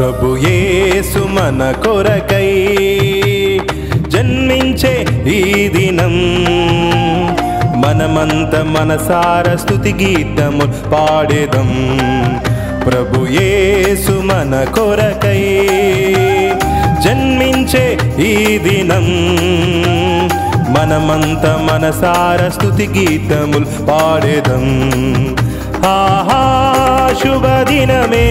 యేసు మన కొరకై జన్మించే ఈ దినం. మనమంత మనసార స్థుతి గీతము పాడేదం. ప్రభు యేసు మన కొరకై జన్మించే ఈ దినం. మనమంత మనసార స్థుతి గీతములు పాడేదం. ఆహా శుభదినమే.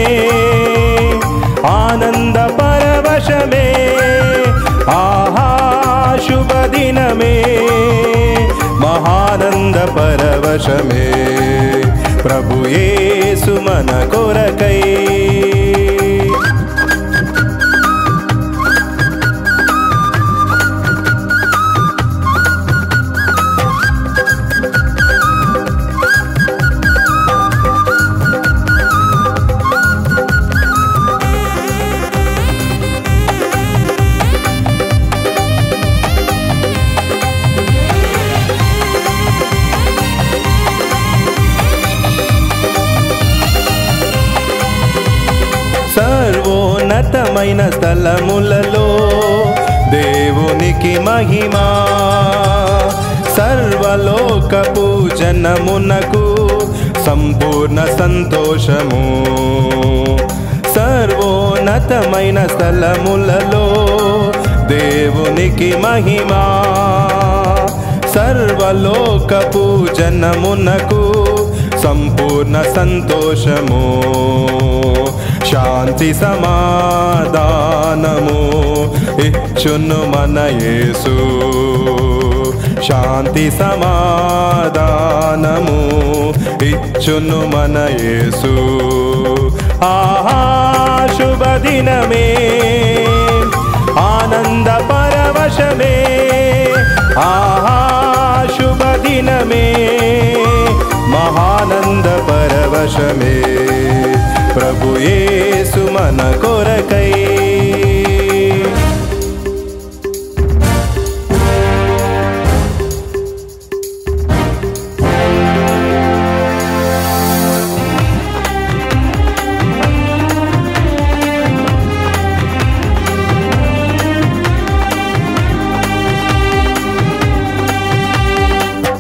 दिनमे महानन्दपरवशमे प्रभुये सुमन कुरकै ఉన్నతమైన స్థలములలో దేవునికి మహిమా. సర్వలోక పూజనమునకు సంపూర్ణ సంతోషము. సర్వోన్నతమైన స్థలములలో దేవునికి మహిమా. సర్వలోక పూజనమునకు సంపూర్ణ సంతోషము. శాంతి సమాధానము ఇచ్చును మన యేసు శాంతి సమాధానము ఇచ్చును మన యేసు ఆహా శుభ దినమే ఆనంద పరవశమే ఆహా శుభ దినమే మహానంద పరవశమే ప్రభు యేసు మన కొరకై.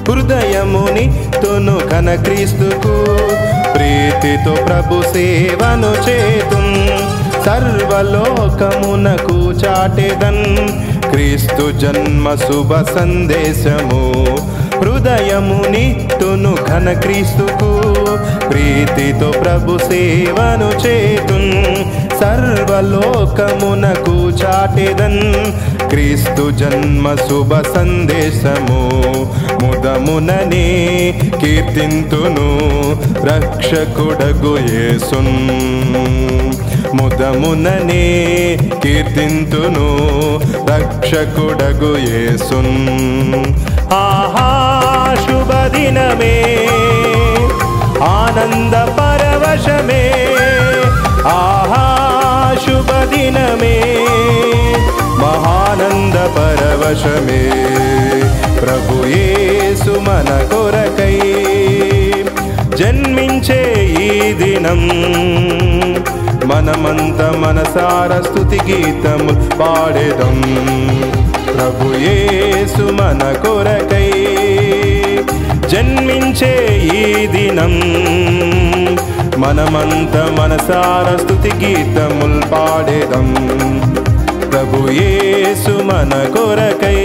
హృదయముని తును కన క్రీస్తుకు ప్రీతితో ప్రభు సేవను చేతు. సర్వలోకమునకు చాటెదన్. క్రీస్తు జన్మ శుభ సందేశము. హృదయముని తొను ఘన క్రీస్తుకు ప్రీతితో ప్రభు సేవను చేతు. సర్వలోకమునకు చాటెదన్. క్రీస్తు జన్మ శుభ సందేశము. ముదముననే కీర్తింతును రక్షకుడగు యేసున్. ముదముననే కీర్తింతును రక్షకుడగు యేసున్. ఆహా శుభ దినమే ఆనంద పరవశమే ఆహా శుభ దినమే మహానంద పరవశమే ప్రభు యేసు మన కొరకై జన్మించే ఈ దినం మనమంత మనసార స్థుతి గీతము పాడేదం ప్రభు యేసు మన కొరకై జన్మించే ఈ దినం మనమంత మనసార స్తుతి గీతముల్ పాడేదం ప్రభు యేసు మన కొరకై